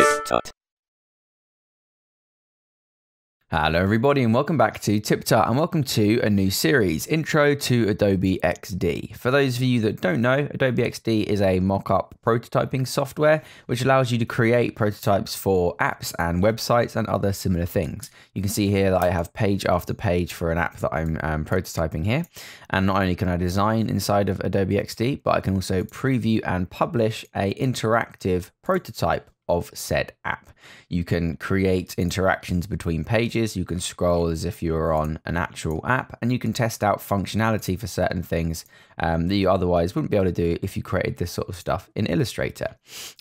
Tut. Hello, everybody, and welcome back to TipTut, and welcome to a new series, Intro to Adobe XD. For those of you that don't know, Adobe XD is a mock-up prototyping software which allows you to create prototypes for apps and websites and other similar things. You can see here that I have page after page for an app that I'm um, prototyping here, and not only can I design inside of Adobe XD, but I can also preview and publish a interactive prototype of said app. You can create interactions between pages, you can scroll as if you were on an actual app, and you can test out functionality for certain things um, that you otherwise wouldn't be able to do if you created this sort of stuff in Illustrator.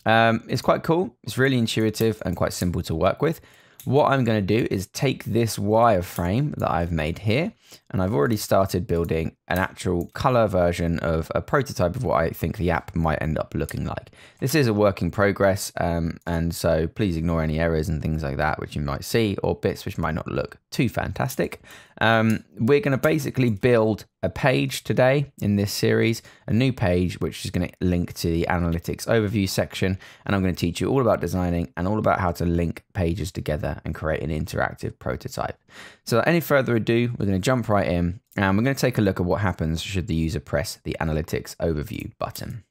Um, it's quite cool, it's really intuitive and quite simple to work with. What I'm going to do is take this wireframe that I've made here, and I've already started building an actual color version of a prototype of what I think the app might end up looking like. This is a work in progress, um, and so please ignore any errors and things like that which you might see, or bits which might not look too fantastic. Um, we're going to basically build a page today in this series, a new page which is going to link to the analytics overview section, and I'm going to teach you all about designing and all about how to link pages together and create an interactive prototype. So any further ado, we're going to jump right in and we're going to take a look at what happens should the user press the analytics overview button.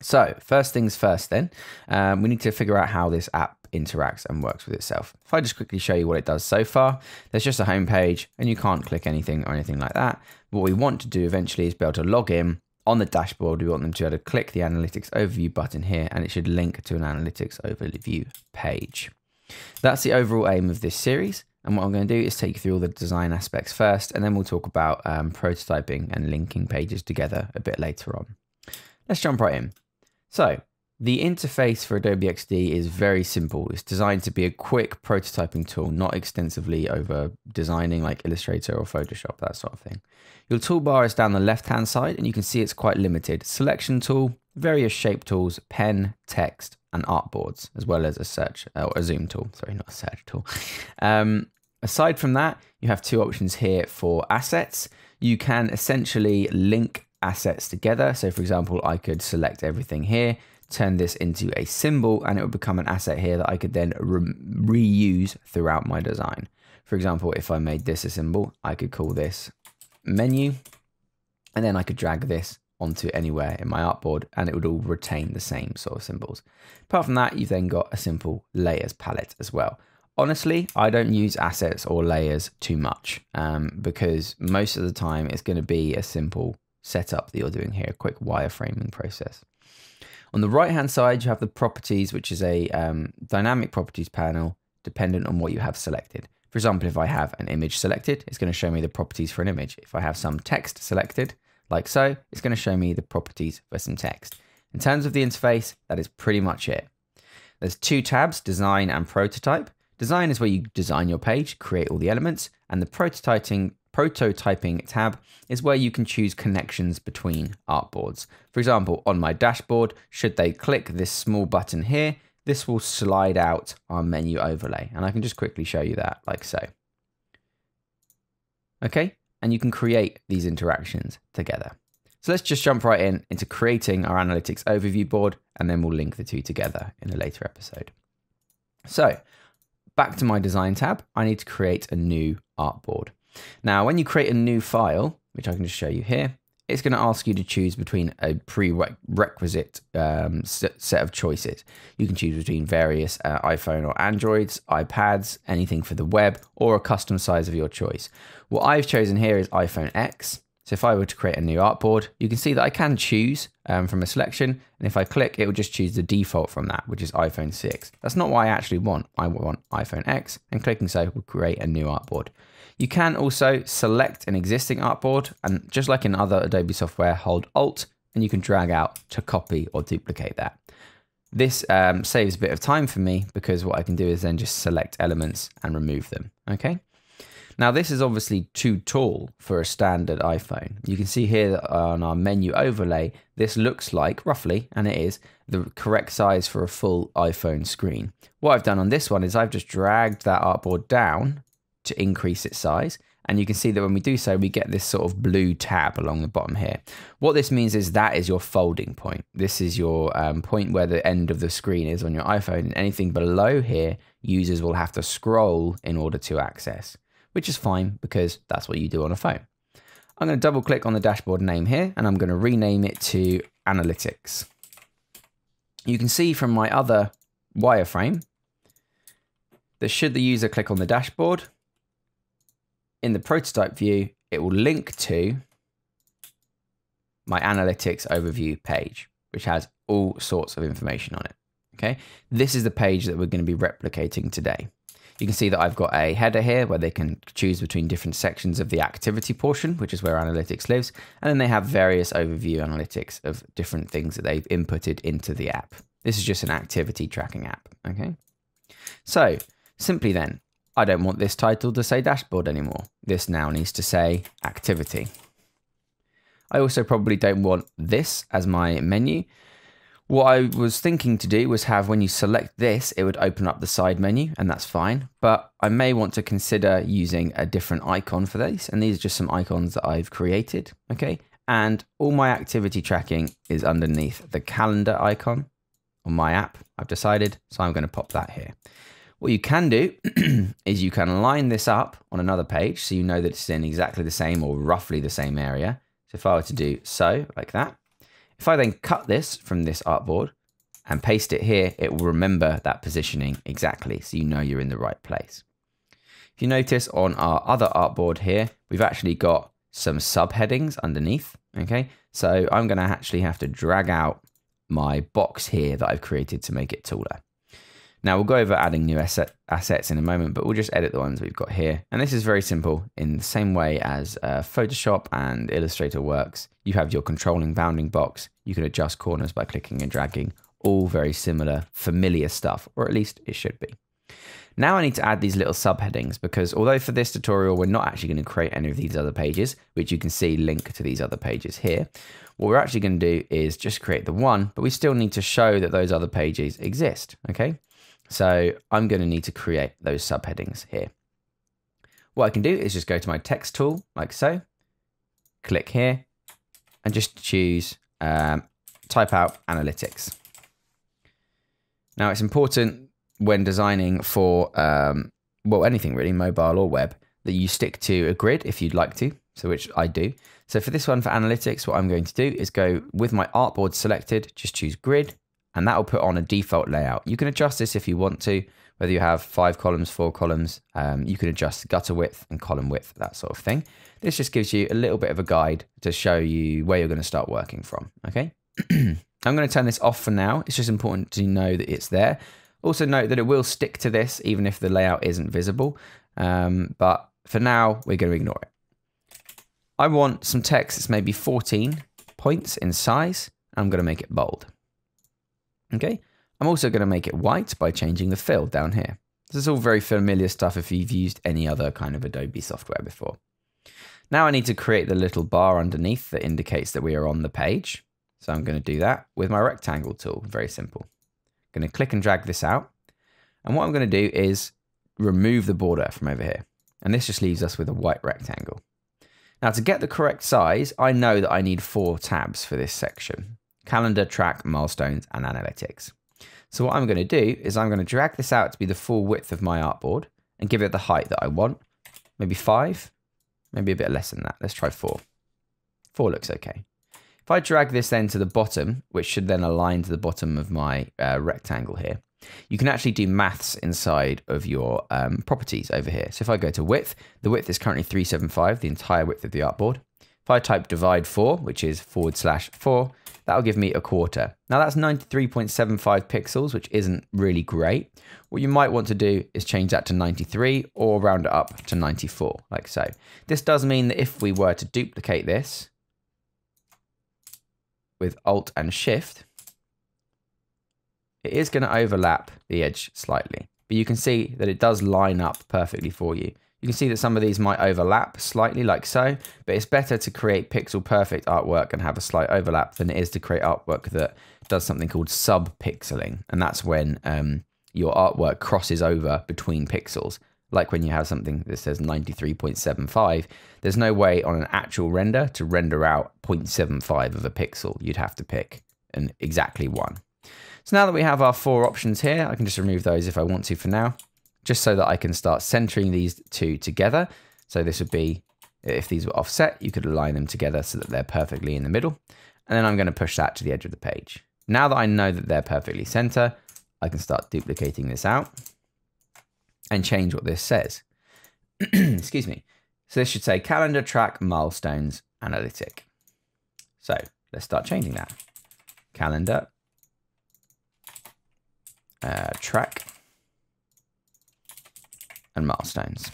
So first things first then, um, we need to figure out how this app interacts and works with itself. If I just quickly show you what it does so far, there's just a home page and you can't click anything or anything like that. What we want to do eventually is be able to log in on the dashboard. We want them to be able to click the analytics overview button here and it should link to an analytics overview page. That's the overall aim of this series. And what I'm going to do is take you through all the design aspects first, and then we'll talk about um, prototyping and linking pages together a bit later on. Let's jump right in. So the interface for Adobe XD is very simple. It's designed to be a quick prototyping tool, not extensively over designing like Illustrator or Photoshop, that sort of thing. Your toolbar is down the left-hand side, and you can see it's quite limited. Selection tool, various shape tools, pen, text, and artboards, as well as a search or a zoom tool. Sorry, not a search tool. Um, aside from that, you have two options here for assets. You can essentially link assets together. So, for example, I could select everything here, turn this into a symbol, and it would become an asset here that I could then re reuse throughout my design. For example, if I made this a symbol, I could call this menu, and then I could drag this onto anywhere in my artboard and it would all retain the same sort of symbols. Apart from that, you've then got a simple layers palette as well. Honestly, I don't use assets or layers too much um, because most of the time it's going to be a simple setup that you're doing here, a quick wireframing process. On the right hand side, you have the properties, which is a um, dynamic properties panel dependent on what you have selected. For example, if I have an image selected, it's going to show me the properties for an image. If I have some text selected, like so, it's going to show me the properties for some text. In terms of the interface, that is pretty much it. There's two tabs, design and prototype. Design is where you design your page, create all the elements, and the prototyping prototyping tab is where you can choose connections between artboards. For example, on my dashboard, should they click this small button here, this will slide out our menu overlay. And I can just quickly show you that like so. Okay, and you can create these interactions together. So let's just jump right in into creating our analytics overview board, and then we'll link the two together in a later episode. So back to my design tab, I need to create a new artboard. Now, when you create a new file, which I can just show you here, it's going to ask you to choose between a prerequisite um, set of choices. You can choose between various uh, iPhone or Androids, iPads, anything for the web, or a custom size of your choice. What I've chosen here is iPhone X. So if I were to create a new artboard, you can see that I can choose um, from a selection. And if I click, it will just choose the default from that, which is iPhone 6. That's not what I actually want. I want iPhone X and clicking so will create a new artboard. You can also select an existing artboard and just like in other Adobe software, hold Alt and you can drag out to copy or duplicate that. This um, saves a bit of time for me because what I can do is then just select elements and remove them, okay? Now this is obviously too tall for a standard iPhone. You can see here on our menu overlay, this looks like, roughly, and it is, the correct size for a full iPhone screen. What I've done on this one is I've just dragged that artboard down to increase its size. And you can see that when we do so, we get this sort of blue tab along the bottom here. What this means is that is your folding point. This is your um, point where the end of the screen is on your iPhone. Anything below here, users will have to scroll in order to access, which is fine because that's what you do on a phone. I'm going to double click on the dashboard name here and I'm going to rename it to Analytics. You can see from my other wireframe that should the user click on the dashboard, in the prototype view, it will link to my analytics overview page, which has all sorts of information on it. Okay, this is the page that we're going to be replicating today. You can see that I've got a header here where they can choose between different sections of the activity portion, which is where analytics lives. And then they have various overview analytics of different things that they've inputted into the app. This is just an activity tracking app. Okay. So simply then, I don't want this title to say dashboard anymore. This now needs to say activity. I also probably don't want this as my menu. What I was thinking to do was have when you select this, it would open up the side menu and that's fine. But I may want to consider using a different icon for these. And these are just some icons that I've created. Okay. And all my activity tracking is underneath the calendar icon on my app. I've decided. So I'm going to pop that here. What you can do is you can line this up on another page so you know that it's in exactly the same or roughly the same area. So if I were to do so, like that, if I then cut this from this artboard and paste it here, it will remember that positioning exactly so you know you're in the right place. If you notice on our other artboard here, we've actually got some subheadings underneath, okay? So I'm gonna actually have to drag out my box here that I've created to make it taller. Now we'll go over adding new asset, assets in a moment, but we'll just edit the ones we've got here. And this is very simple in the same way as uh, Photoshop and Illustrator works. You have your controlling bounding box. You can adjust corners by clicking and dragging. All very similar, familiar stuff, or at least it should be. Now I need to add these little subheadings because although for this tutorial we're not actually going to create any of these other pages, which you can see link to these other pages here, what we're actually going to do is just create the one, but we still need to show that those other pages exist, okay? So I'm going to need to create those subheadings here. What I can do is just go to my text tool like so, click here, and just choose um, type out analytics. Now it's important when designing for, um, well, anything really, mobile or web, that you stick to a grid if you'd like to, so which I do. So for this one, for analytics, what I'm going to do is go with my artboard selected, just choose grid, and that will put on a default layout. You can adjust this if you want to, whether you have five columns, four columns, um, you can adjust gutter width and column width, that sort of thing. This just gives you a little bit of a guide to show you where you're going to start working from, okay? I'm going to turn this off for now. It's just important to know that it's there. Also note that it will stick to this even if the layout isn't visible. Um, but for now, we're going to ignore it. I want some text that's maybe 14 points in size. I'm going to make it bold. Okay, I'm also going to make it white by changing the fill down here. This is all very familiar stuff if you've used any other kind of Adobe software before. Now I need to create the little bar underneath that indicates that we are on the page. So I'm going to do that with my rectangle tool. Very simple. I'm going to click and drag this out. And what I'm going to do is remove the border from over here. And this just leaves us with a white rectangle. Now to get the correct size, I know that I need four tabs for this section calendar, track, milestones, and analytics. So what I'm going to do is I'm going to drag this out to be the full width of my artboard and give it the height that I want. Maybe five, maybe a bit less than that. Let's try four. Four looks okay. If I drag this then to the bottom, which should then align to the bottom of my uh, rectangle here, you can actually do maths inside of your um, properties over here. So if I go to width, the width is currently 375, the entire width of the artboard. If I type divide 4, which is forward slash 4, that'll give me a quarter. Now that's 93.75 pixels, which isn't really great. What you might want to do is change that to 93 or round it up to 94, like so. This does mean that if we were to duplicate this with Alt and Shift, it is going to overlap the edge slightly. But you can see that it does line up perfectly for you. You can see that some of these might overlap slightly like so, but it's better to create pixel perfect artwork and have a slight overlap than it is to create artwork that does something called sub-pixeling. And that's when um, your artwork crosses over between pixels. like when you have something that says 93.75, there's no way on an actual render to render out 0.75 of a pixel. You'd have to pick an exactly one. So now that we have our four options here, I can just remove those if I want to for now, just so that I can start centering these two together. So this would be, if these were offset, you could align them together so that they're perfectly in the middle. And then I'm going to push that to the edge of the page. Now that I know that they're perfectly center, I can start duplicating this out and change what this says. Excuse me. So this should say calendar, track, milestones, analytic. So let's start changing that. Calendar, uh, track, and milestones.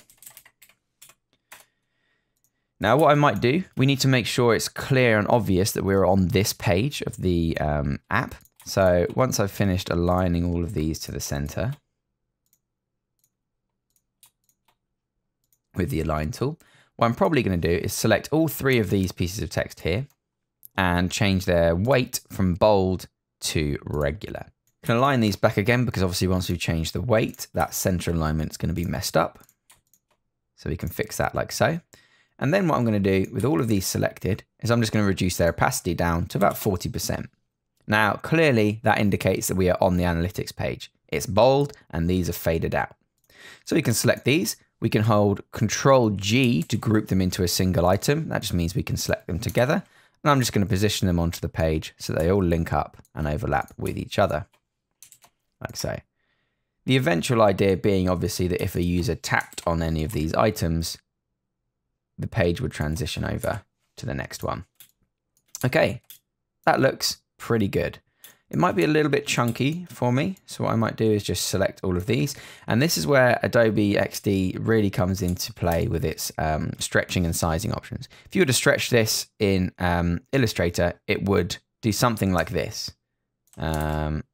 Now, what I might do, we need to make sure it's clear and obvious that we're on this page of the um, app. So once I've finished aligning all of these to the center with the align tool, what I'm probably going to do is select all three of these pieces of text here and change their weight from bold to regular. Can align these back again because obviously once we've changed the weight, that center alignment is going to be messed up. So we can fix that like so. And then what I'm going to do with all of these selected is I'm just going to reduce their opacity down to about 40%. Now, clearly that indicates that we are on the analytics page. It's bold and these are faded out. So we can select these. We can hold Control G to group them into a single item. That just means we can select them together. And I'm just going to position them onto the page so they all link up and overlap with each other, like so. The eventual idea being obviously that if a user tapped on any of these items, the page would transition over to the next one. Okay, that looks pretty good. It might be a little bit chunky for me. So what I might do is just select all of these. And this is where Adobe XD really comes into play with its um, stretching and sizing options. If you were to stretch this in um, Illustrator, it would do something like this. Um,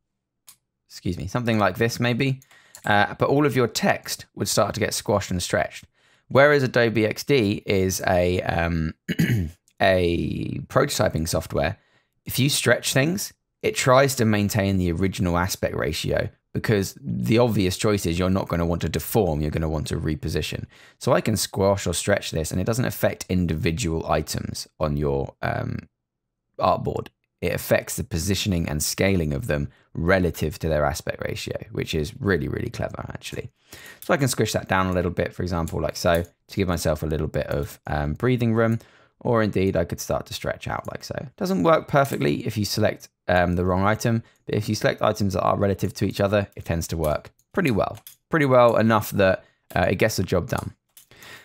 excuse me, something like this maybe. Uh, but all of your text would start to get squashed and stretched. Whereas Adobe XD is a um, a prototyping software, if you stretch things, it tries to maintain the original aspect ratio because the obvious choice is you're not going to want to deform, you're going to want to reposition. So I can squash or stretch this and it doesn't affect individual items on your um, artboard. It affects the positioning and scaling of them relative to their aspect ratio, which is really, really clever actually. So I can squish that down a little bit, for example, like so, to give myself a little bit of um, breathing room or indeed I could start to stretch out like so. Doesn't work perfectly if you select um, the wrong item, but if you select items that are relative to each other, it tends to work pretty well. Pretty well enough that uh, it gets the job done.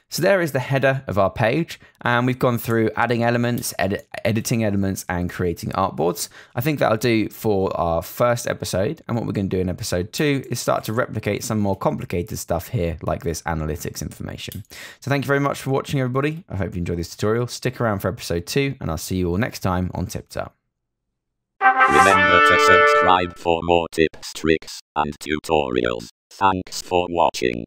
So there is the header of our page, and we've gone through adding elements, edit, editing elements, and creating artboards. I think that'll do for our first episode, and what we're going to do in episode two is start to replicate some more complicated stuff here, like this analytics information. So thank you very much for watching, everybody. I hope you enjoyed this tutorial. Stick around for episode two, and I'll see you all next time on TipTut. Remember to subscribe for more tips, tricks, and tutorials. Thanks for watching.